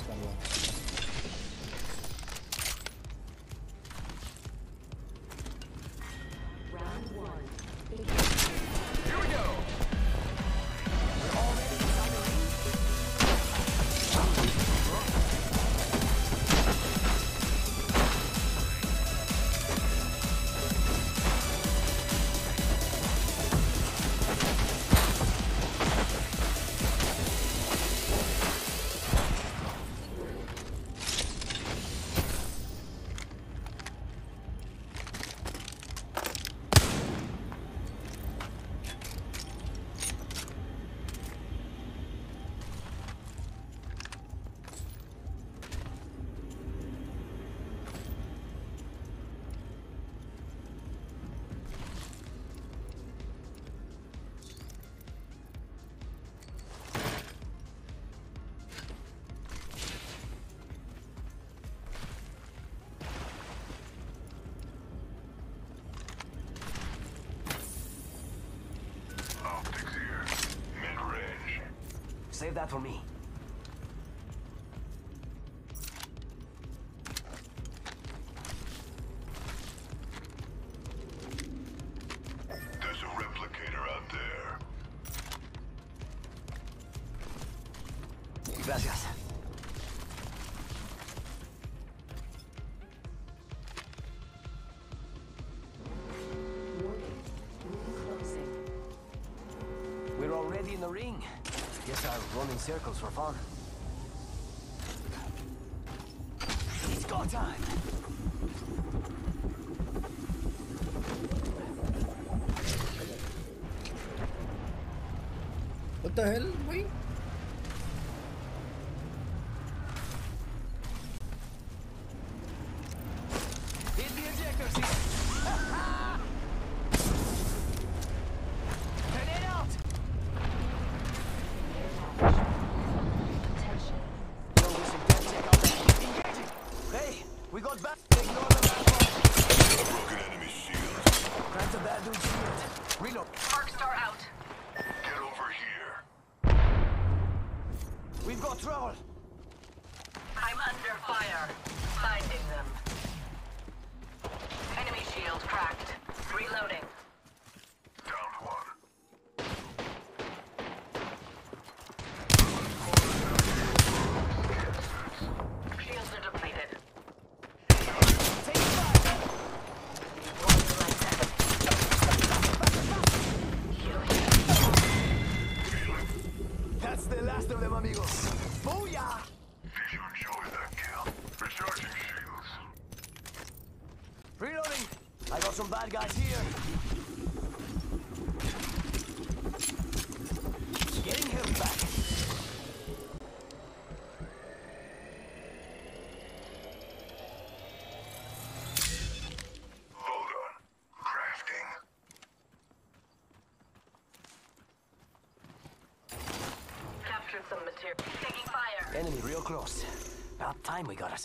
ですかね。Save that for me. There's a replicator out there. Gracias. Warning. Ring closing. We're already in the ring. Guess I'll run in circles for fun. It's go time! What the hell, boy? Hit the ejectors here! Grenade out! Attention. Yo, we should get check out that. Engaging! Hey, we got back. Ignore the back Broken enemy shields. Crack the bad dude's shield. Reload. Star out. Get over here. We've got trouble. I'm under fire. Finding them. Enemy shield cracked. Did you enjoy that kill? Recharging shields. Reloading. I got some bad guys here.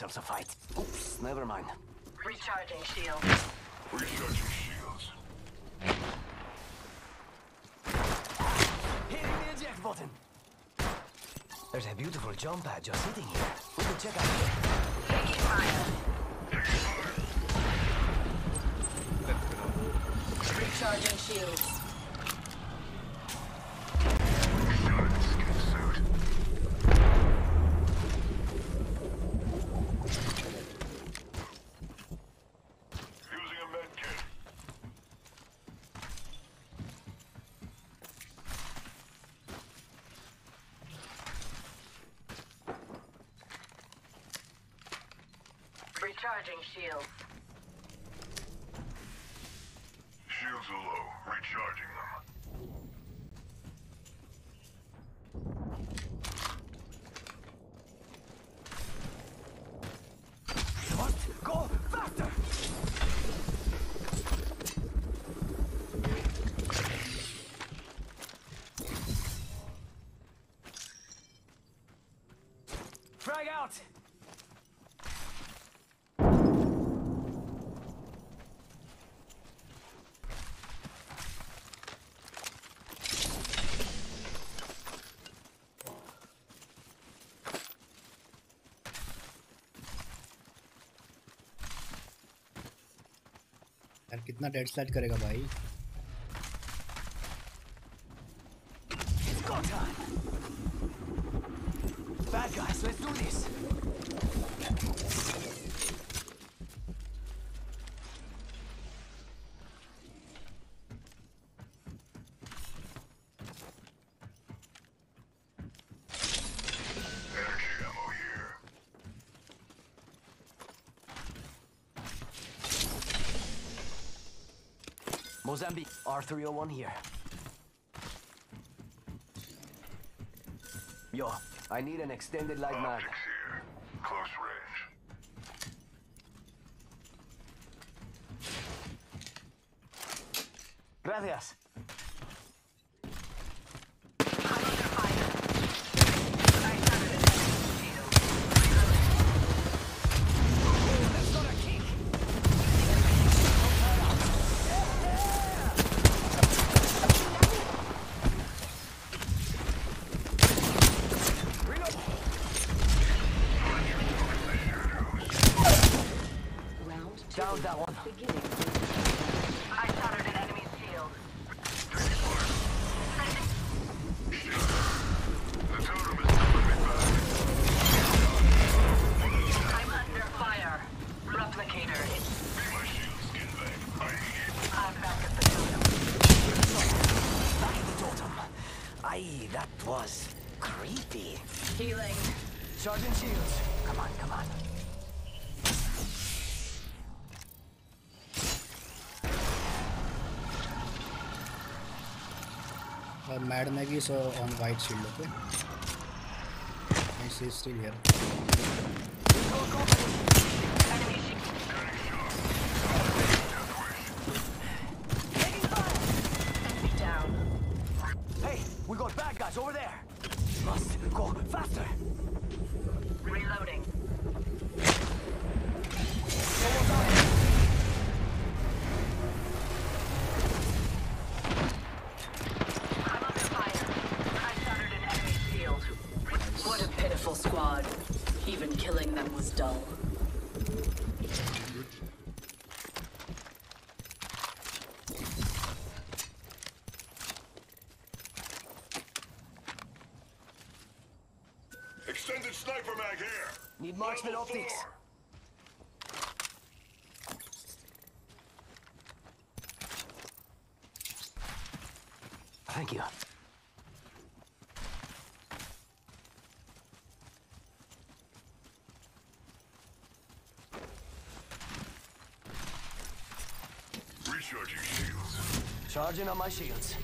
Ourselves a fight. Oops, never mind. Recharging shield. Recharging shields. Hitting the eject button. There's a beautiful jump pad just sitting here. We can check out here. Taking fire. Recharging shields. Recharging shields. Shields are low. Recharging कितना dead स्लैट करेगा भाई? Mozambique, R301 here. Yo, I need an extended light oh. mag. Aye, that was creepy. Healing. Charging shields. Come on, come on. Uh, Mad Mag is uh, on white shield, okay? And she's still here. Enemy shield. Taking fire. Enemy down. Hey, we got bad guys over there. Must go faster. Reloading. What a pitiful squad. Even killing them was dull. Need marksman optics. Thank you. Recharging shields. Charging on my shields.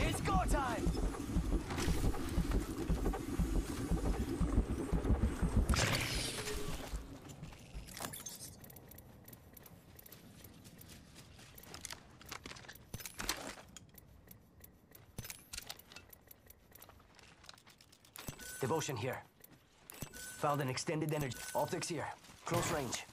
It's go time! Devotion here. Found an extended energy. Optics here. Close range.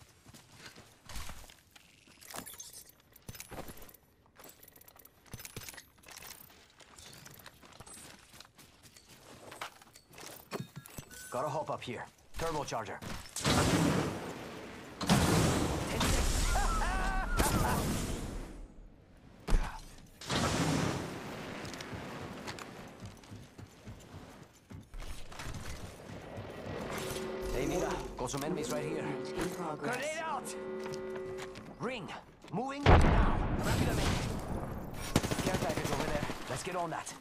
Gotta hop up here. Turbocharger. Hey, mira. Got some enemies right here. In progress. Grenade out! Ring. Moving now. Rápidamente. Care package over there. Let's get on that.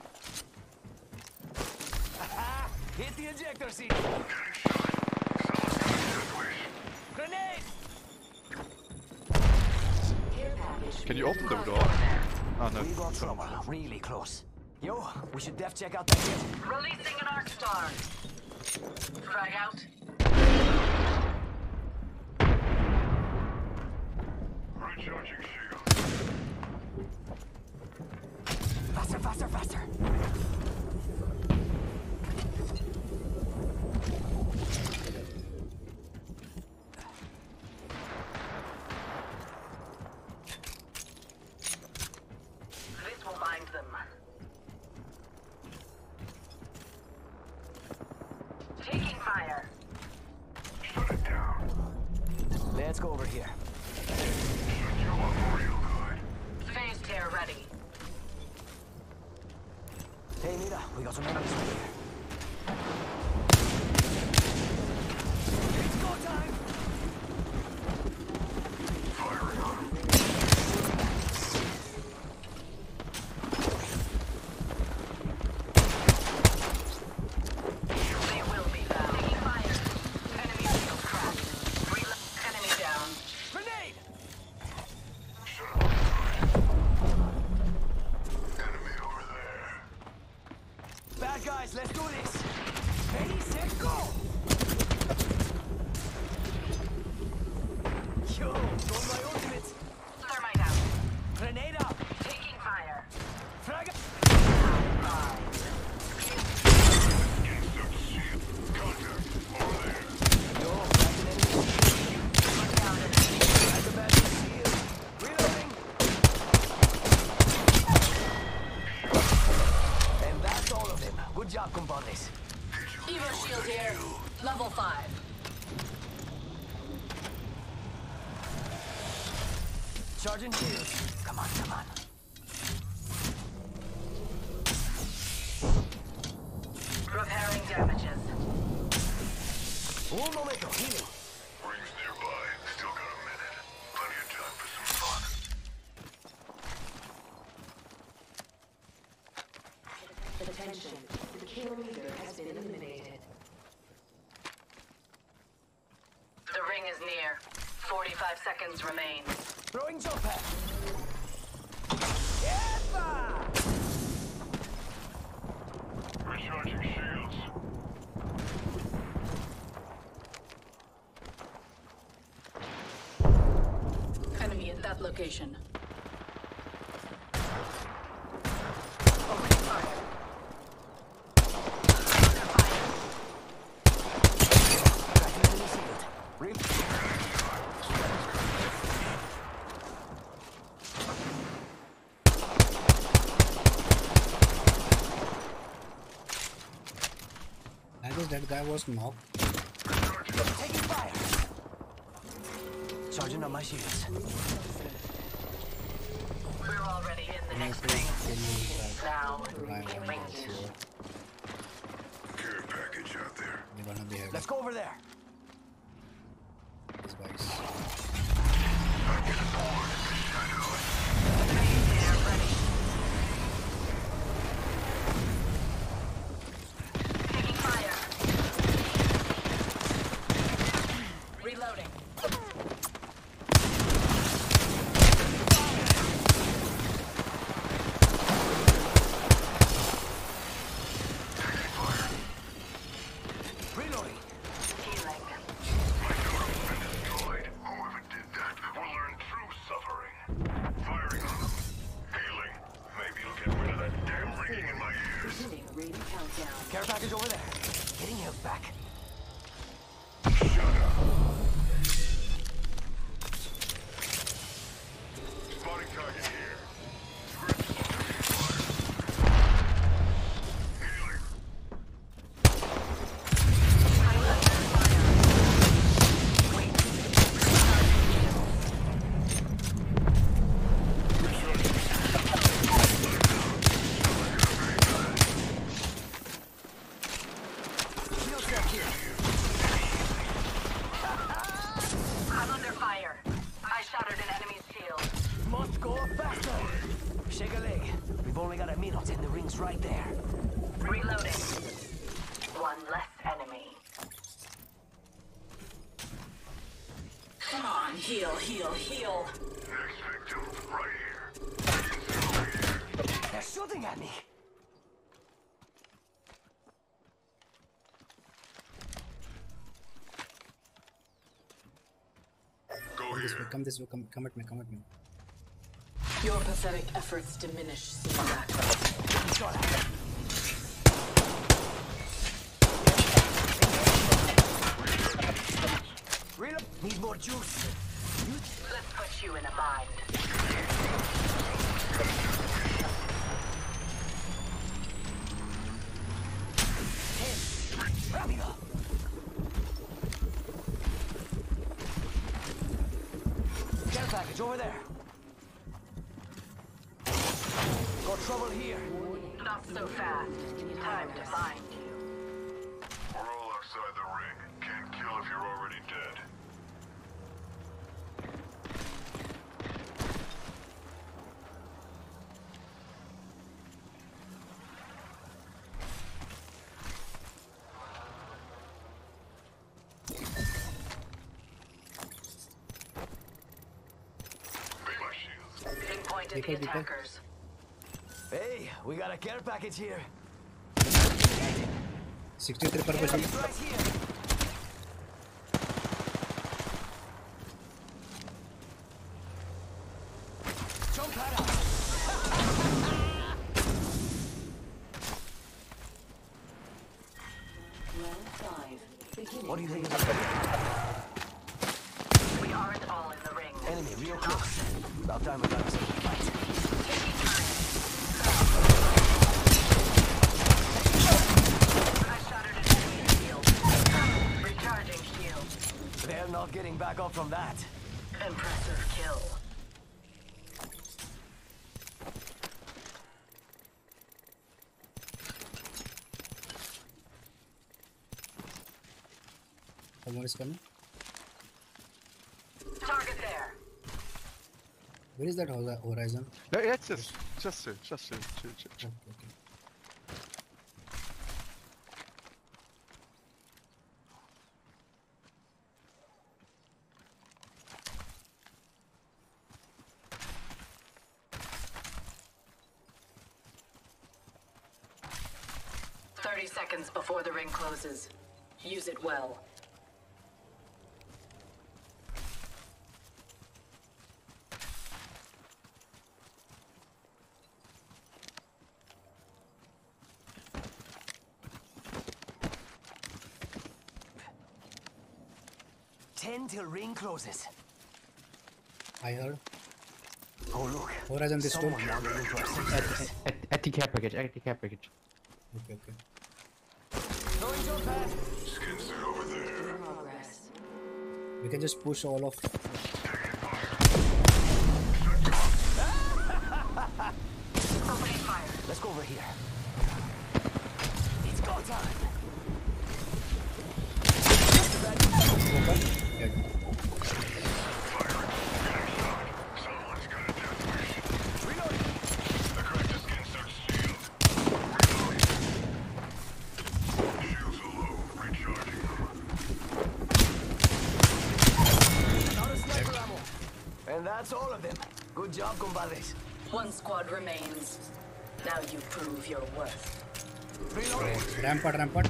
Hit the ejector seat. Grenade! Can you open the door? Oh no. We got trouble. Really close. Yo, we should def check out that hit. Releasing an arc star. Frag out. 아니다. 우리가 좀 해라. seconds remain. Throwing chopper. Enemy at that location. was knocked. Taking fire. Charging on my shields. We're already in the next thing. Now Care package out there. Let's go over there. This bike's. gar. Go here. This way, come this way, come, come at me, come at me. Your pathetic efforts diminish Need more juice. Let's put you in a bind. Package over there. Got trouble here. Not so fast. Time to find you. We're all outside the ring. Can't kill if you're already dead. pinpointed the attackers. Hey, we got a care package here. 63 per shield. Getting back up from that. Impressive kill. Someone is coming. Target there. Where is that horizon? No, yeah, it's just, just two, just two, two, two, two. Okay, okay. Seconds before the ring closes. Use it well. Ten till ring closes. I heard. Oh look. Horizon this door. Someone wandered into our sectors. At, at the care package, at the care package. Okay, okay. Throwing jump pad. Skin suit over there. We can just push all of. Opening fire. Let's go over here. It's go time. Dead. Someone's got a death wish. Reloading. The cracked skin suit's shield. Reloading. Shields are low. Recharging them. Out of sniper ammo. And that's all of them. Good job, compadres. One squad remains. Now you prove your worth. Reloading. Rampart, rampart.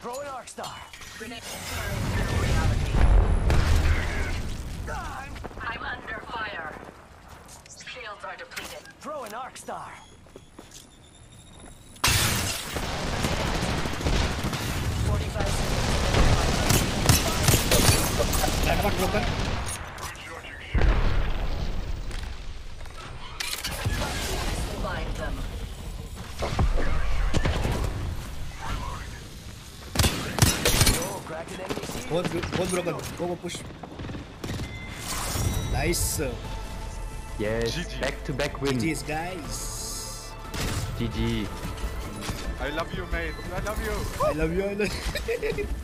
Throwing arc star. Grenade through reality. I'm under fire. Shields are depleted. Throwing arc star. Rampart broken. Recharging shield. Them. Cracked an enemy shield. Both, both broken. Go, go, push. Nice. Yes, GG. back to back win. GG's, guys. GG. I love you, mate. I love you. I love you. I love you. You